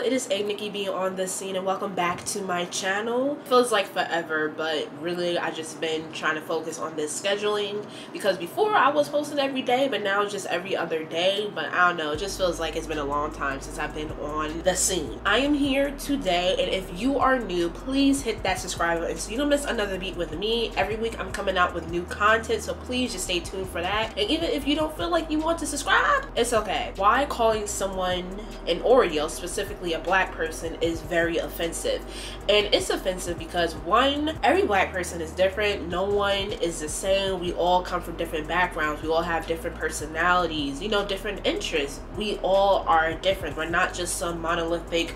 it is A'Nikki being on the scene and welcome back to my channel. Feels like forever, but really I just been trying to focus on this scheduling because before I was posting every day, but now it's just every other day. But I don't know, it just feels like it's been a long time since I've been on the scene. I am here today, and if you are new, please hit that subscribe button so you don't miss another beat with me. Every week I'm coming out with new content, so please just stay tuned for that. And even if you don't feel like you want to subscribe, it's okay. Why calling someone an Oreo, specifically a black person, is very offensive. And it's offensive because one, every black person is different. No one is the same. We all come from different backgrounds. We all have different personalities, you know, different interests. We all are different. We're not just some monolithic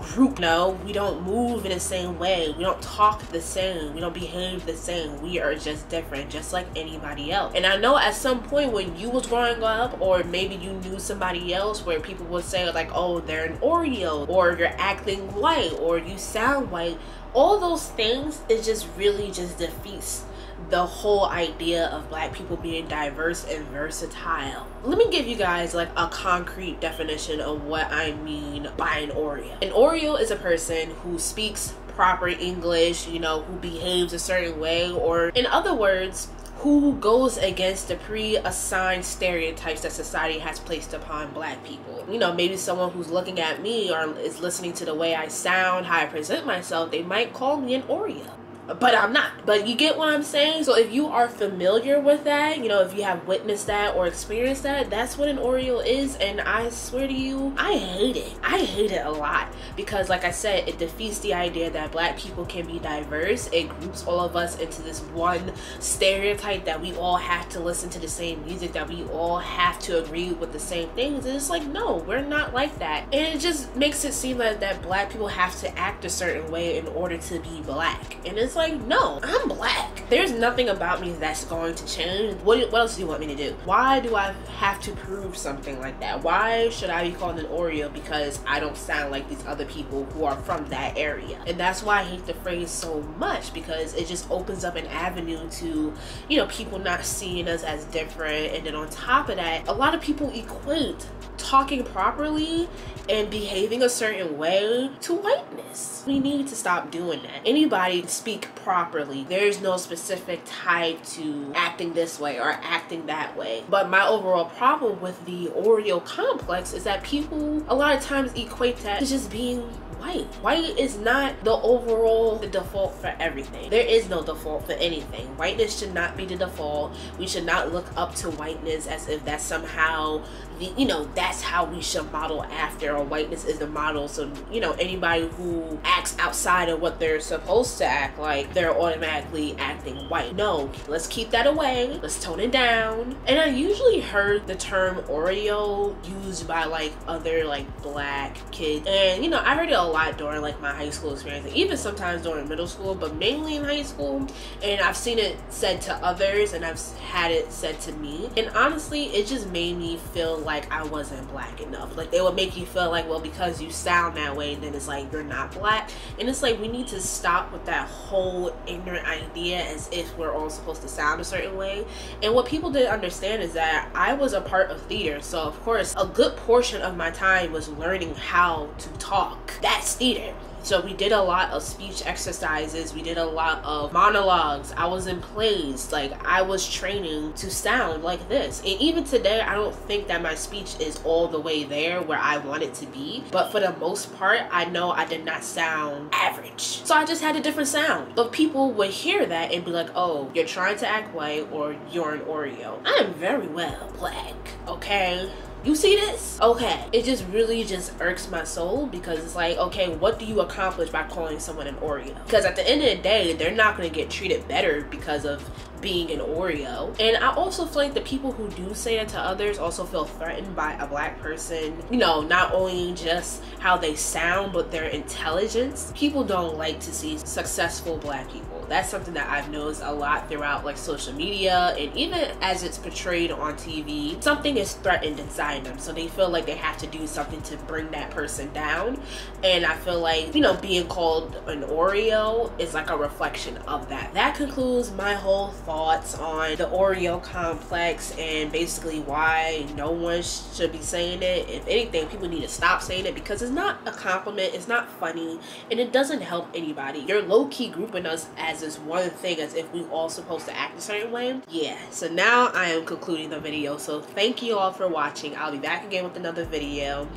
group. No, we don't move in the same way. We don't talk the same. We don't behave the same. We are just different, just like anybody else. And I know at some point when you was growing up, or maybe you knew somebody else where people would say like, oh, they're an Oreo, or you're acting white, or you sound white. All those things, it just really just defeats the whole idea of black people being diverse and versatile. Let me give you guys like a concrete definition of what I mean by an Oreo. An Oreo is a person who speaks proper English, you know, who behaves a certain way, or in other words, who goes against the pre-assigned stereotypes that society has placed upon black people. You know, maybe someone who's looking at me or is listening to the way I sound, how I present myself, they might call me an Oreo but I'm not. But you get what I'm saying? So if you are familiar with that, you know, if you have witnessed that or experienced that, that's what an Oreo is. And I swear to you, I hate it. I hate it a lot because, like I said, it defeats the idea that black people can be diverse. It groups all of us into this one stereotype that we all have to listen to the same music, that we all have to agree with the same things. And it's like, no, we're not like that. And it just makes it seem like that black people have to act a certain way in order to be black. And it's like, no, I'm black. There's nothing about me that's going to change. What, what else do you want me to do? Why do I have to prove something like that? Why should I be called an Oreo because I don't sound like these other people who are from that area? And that's why I hate the phrase so much because it just opens up an avenue to, you know, people not seeing us as different. And then on top of that, a lot of people equate talking properly and behaving a certain way to whiteness. We need to stop doing that. Anybody speak properly. There's no specific type to acting this way or acting that way. But my overall problem with the Oreo complex is that people a lot of times equate that to just being white. White is not the overall the default for everything. There is no default for anything. Whiteness should not be the default. We should not look up to whiteness as if that's somehow the, you know, that's how we should model after or whiteness is the model. So, you know, anybody who acts outside of what they're supposed to act like, they're automatically acting white. No, let's keep that away. Let's tone it down. And I usually heard the term Oreo used by like other like black kids. And, you know, I heard it a lot during like my high school experience, even sometimes during middle school, but mainly in high school. And I've seen it said to others and I've had it said to me. And honestly, it just made me feel like I wasn't black enough. Like they would make you feel like, well, because you sound that way, then it's like you're not black. And it's like we need to stop with that whole ignorant idea as if we're all supposed to sound a certain way. And what people didn't understand is that I was a part of theater. So of course, a good portion of my time was learning how to talk. That that's theater. So we did a lot of speech exercises. We did a lot of monologues. I was in plays. Like I was training to sound like this. And even today, I don't think that my speech is all the way there where I want it to be. But for the most part, I know I did not sound average. So I just had a different sound. But people would hear that and be like, oh, you're trying to act white or you're an Oreo. I am very well black, okay? You see this? Okay. It just really just irks my soul because it's like, okay, what do you accomplish by calling someone an Oreo? Because at the end of the day, they're not going to get treated better because of being an Oreo. And I also feel like the people who do say it to others also feel threatened by a black person. You know, not only just how they sound, but their intelligence. People don't like to see successful black people That's something that I've noticed a lot throughout like social media and even as it's portrayed on TV. Something is threatened inside them, so they feel like they have to do something to bring that person down. And I feel like, you know, being called an Oreo is like a reflection of that. That concludes my whole thoughts on the Oreo complex and basically why no one should be saying it. If anything, people need to stop saying it because it's not a compliment, it's not funny, and it doesn't help anybody. You're low key grouping us as this one thing as if we all supposed to act a certain way. Yeah, so now I am concluding the video. So thank you all for watching. I'll be back again with another video.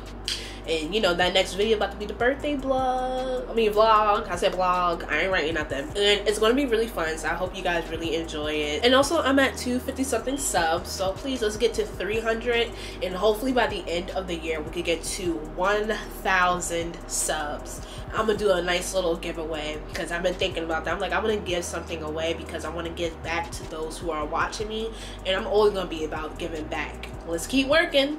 And you know, that next video about to be the birthday vlog. I mean vlog. I said vlog. I ain't writing nothing. And it's gonna be really fun. So I hope you guys really enjoy it. And also I'm at 250 something subs. So please let's get to 300. And hopefully by the end of the year we could get to 1,000 subs. I'm gonna do a nice little giveaway because I've been thinking about that. I'm like, I'm gonna give something away because I want to give back to those who are watching me, and I'm always gonna be about giving back. Let's keep working.